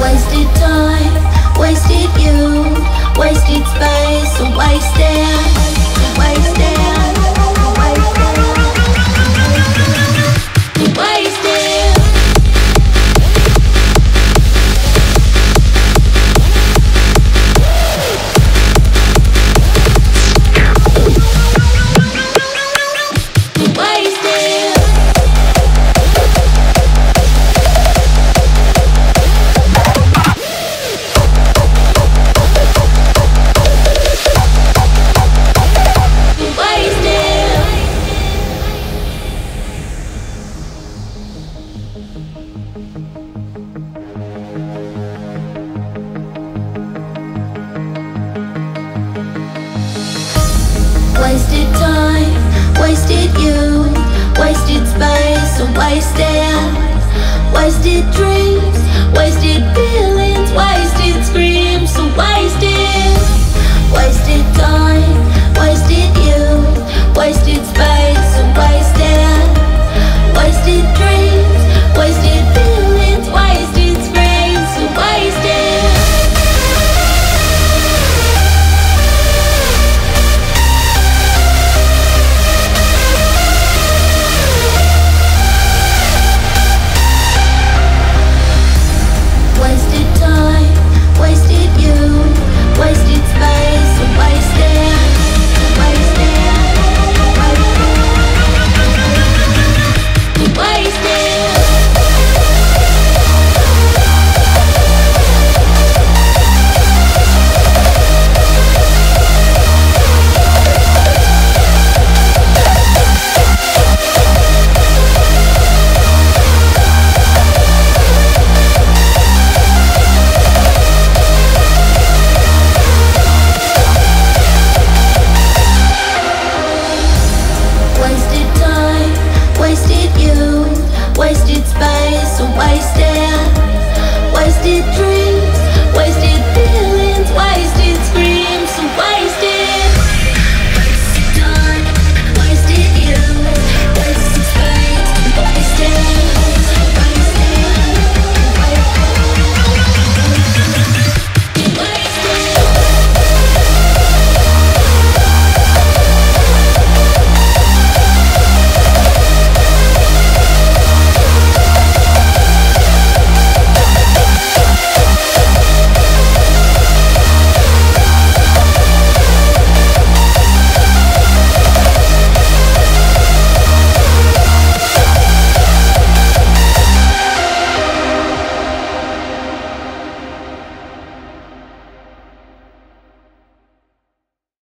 Wasted time, wasted you. wasted you, wasted space, and wasted. Wasted space, wasted, wasted dreams